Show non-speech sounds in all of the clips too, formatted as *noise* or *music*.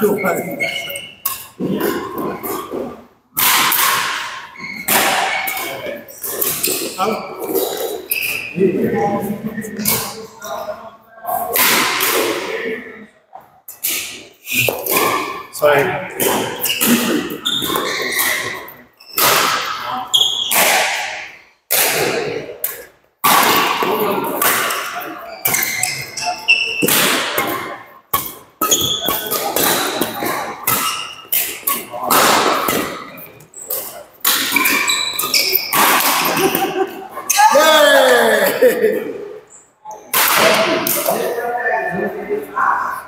chịu vậy không. Sorry Part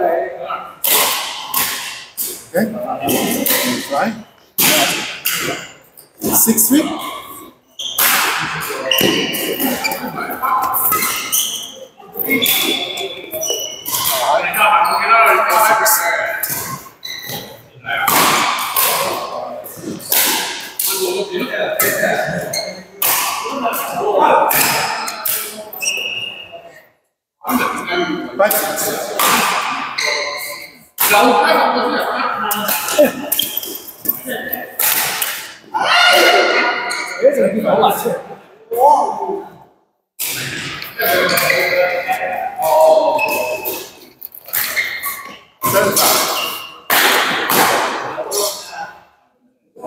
Okay. Try. Six feet.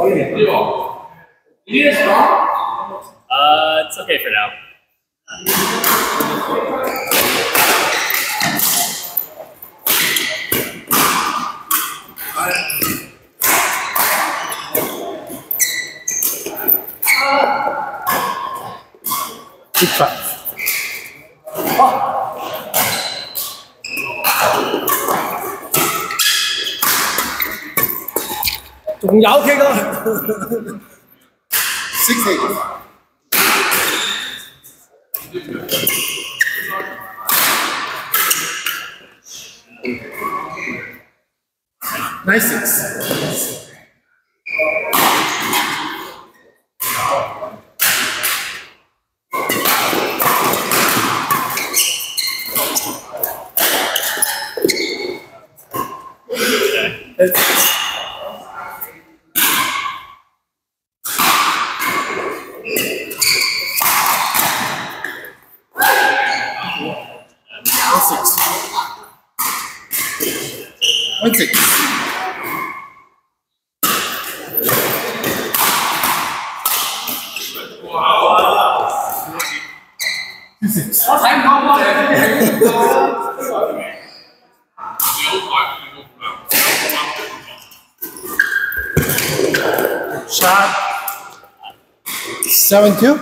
Oh, yeah. You are. You need a? Uh, it's okay for now. Good. 仲有 K 噶。 Six eight. Nine six. Shot. Seven two.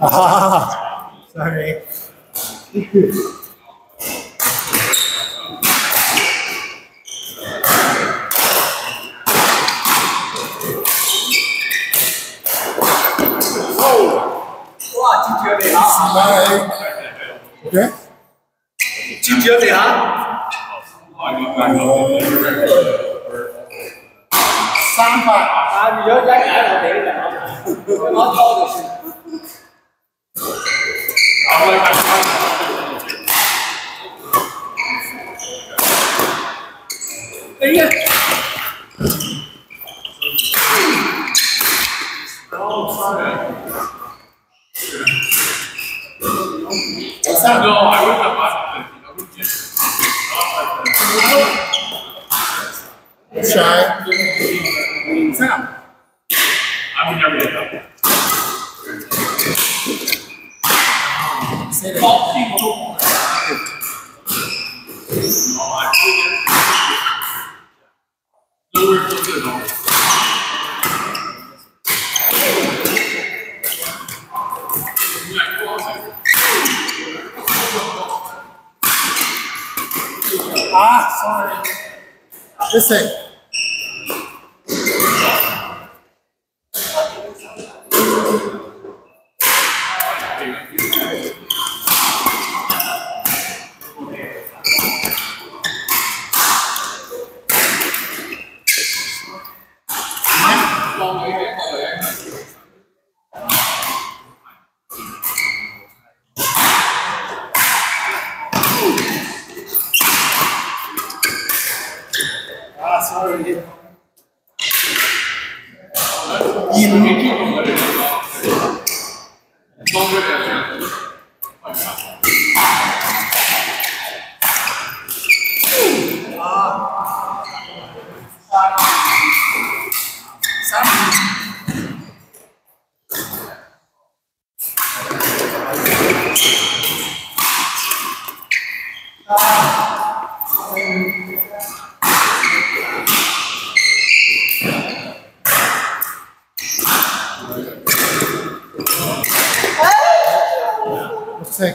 Ah, sorry. *laughs* Para aí. O quê? Tio de aterrar. Samba. Ah, melhor já cara não tem, né? Nó todos. Aí. understand? No, I wouldn't have asked. I wouldn't Listen. Ah, sorry. In. Sam. Listen.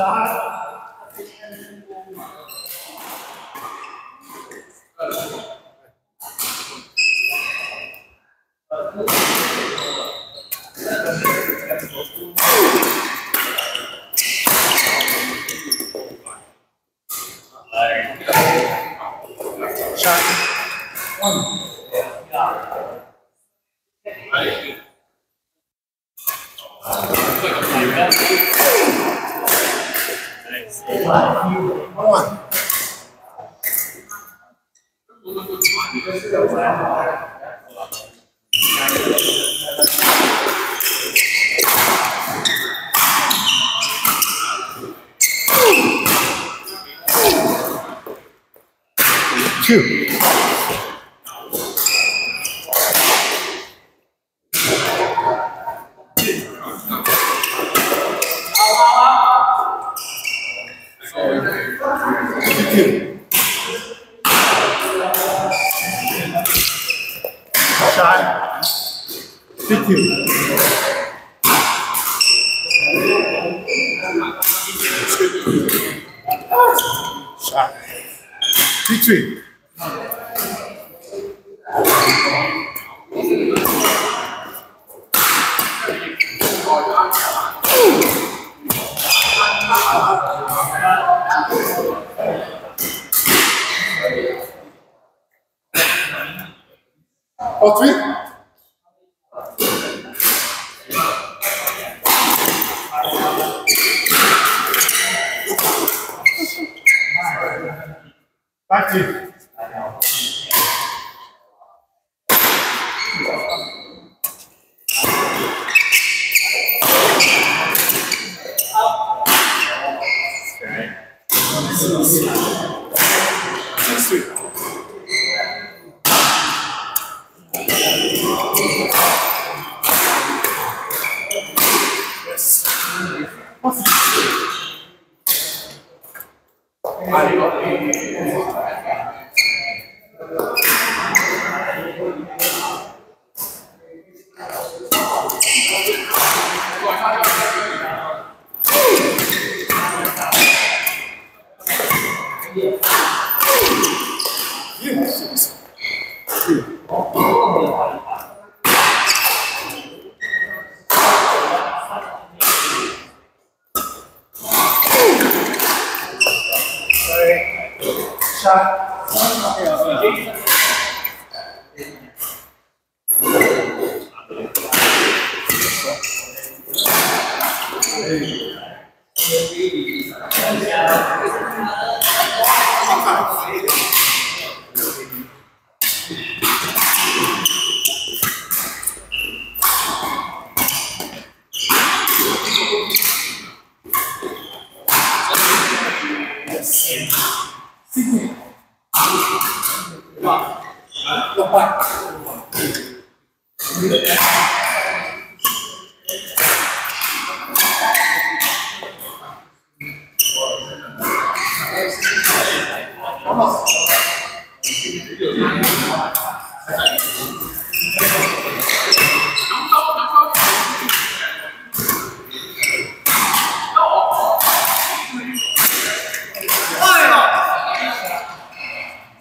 Shot. Two. Victory.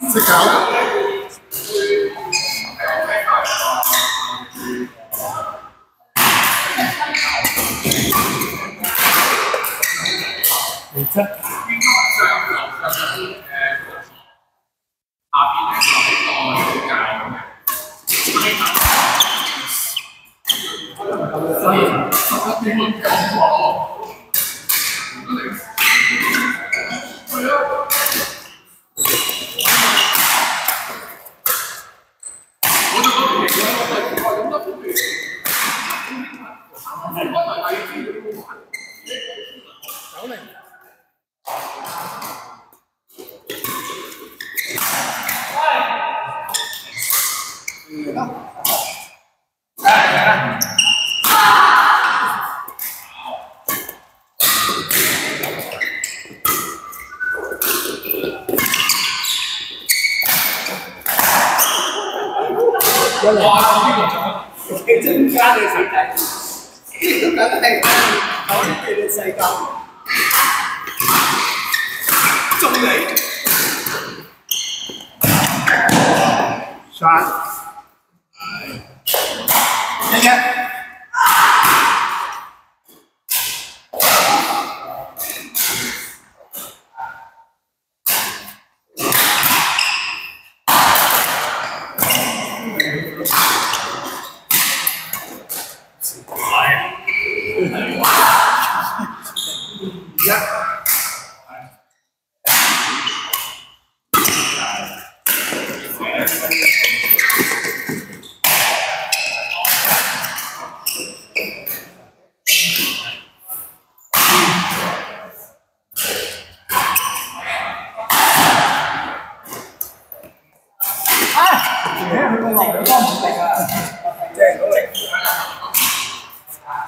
自找。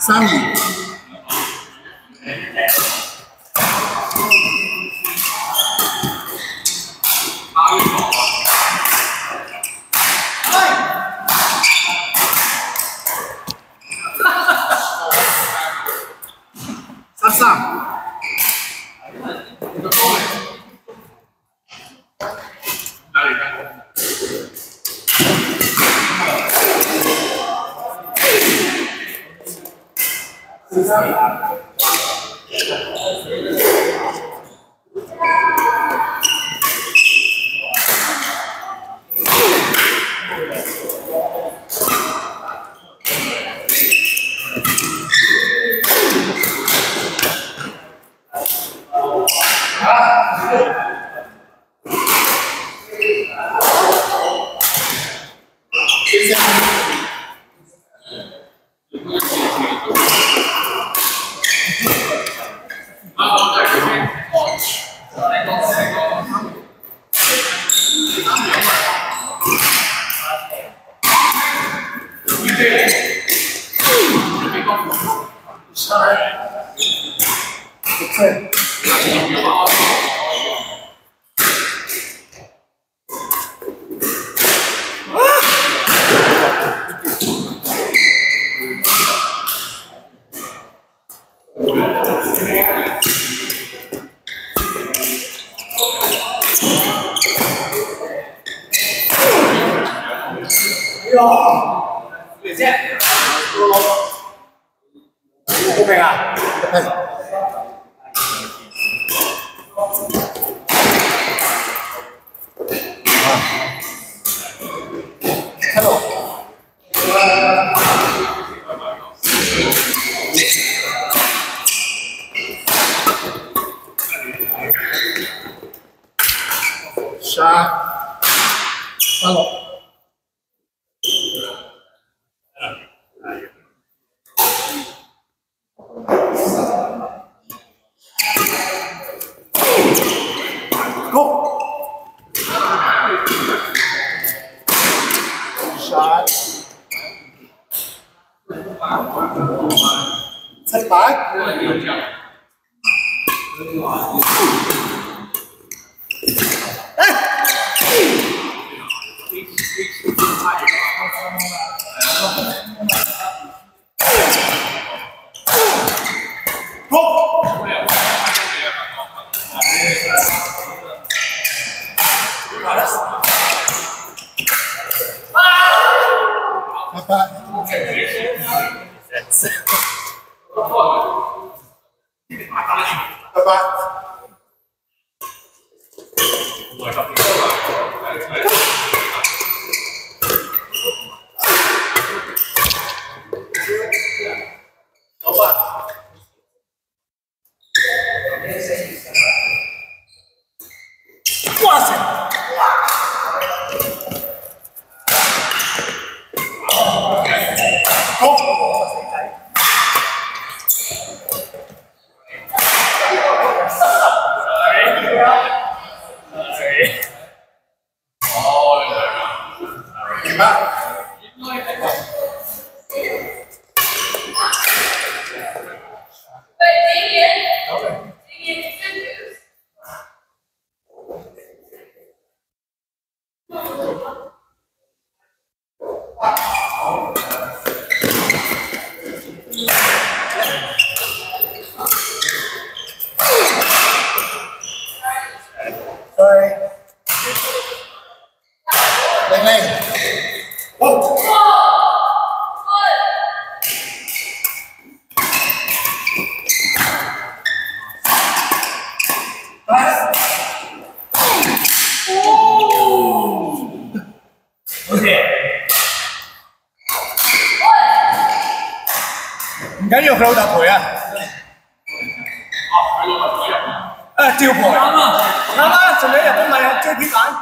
Saúde. Thank. Ah. 哟，好，好平啊，hello，杀，hello。É. Tá bom. Râu Đào Phổi à? À, Triệu Phổi. Lama, Lama, chuẩn bị ở bên mày học chơi khí tán.